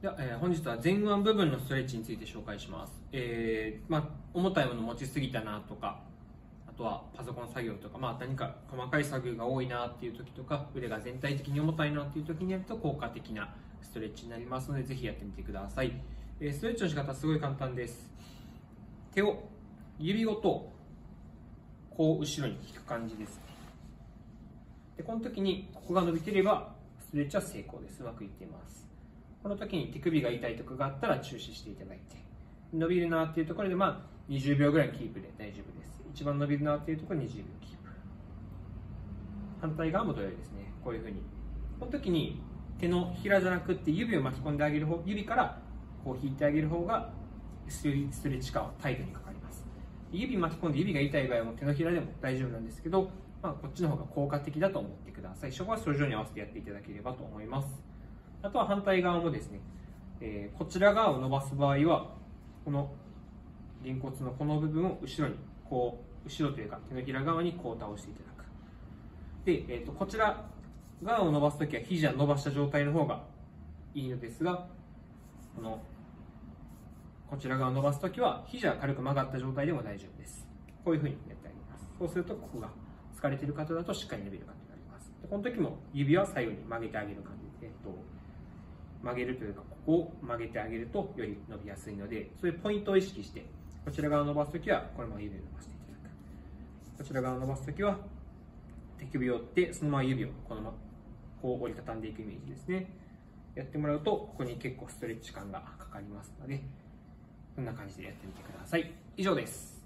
では、えー本日は前腕部分のストレッチについて紹介します。えーまあ、重たいもの持ちすぎたなとか、あとはパソコン作業とか、まあ、何か細かい作業が多いなっていう時とか、腕が全体的に重たいなっていう時にやると効果的なストレッチになりますので、ぜひやってみてください。えーストレッチの仕方すごい簡単です。手を、指ごと、こう後ろに引く感じです。で、この時にここが伸びてれば、ストレッチは成功です。うまくいっています。この時に手首が痛いとかがあったら中止していただいて伸びるなっていうところでまあ20秒ぐらいキープで大丈夫です。一番伸びるなっていうところ20秒キープ。反対側も同様ですね。こういうふうに。この時に手のひらじゃなくって指を巻き込んであげる方指からこう引いてあげる方がストレッチ感はタイトにかかります。指巻き込んで指が痛い場合はも手のひらでも大丈夫なんですけど、まあ、こっちの方が効果的だと思ってください。そこは症状に合わせてやっていただければと思います。あとは反対側もですね、えーこちら側を伸ばす場合は、この輪骨のこの部分を後ろに、こう、後ろというか手のひら側にこう倒していただく。で、えー、とこちら側を伸ばすときは肘は伸ばした状態の方がいいのですが、この、こちら側を伸ばすときは肘は軽く曲がった状態でも大丈夫です。こういうふうにやってあげます。そうすると、ここが疲れている方だとしっかり伸びる感じになります。でこの時も指は左右に曲げてあげる感じで、えっと、曲げるというか、ここを曲げてあげるとより伸びやすいので、そういうポイントを意識して、こちら側を伸ばすときは、このまま指を伸ばしていただく。こちら側を伸ばすときは、手首を折って、そのまま指をこのまま、こう折りたたんでいくイメージですね。やってもらうと、ここに結構ストレッチ感がかかりますので、こんな感じでやってみてください。以上です。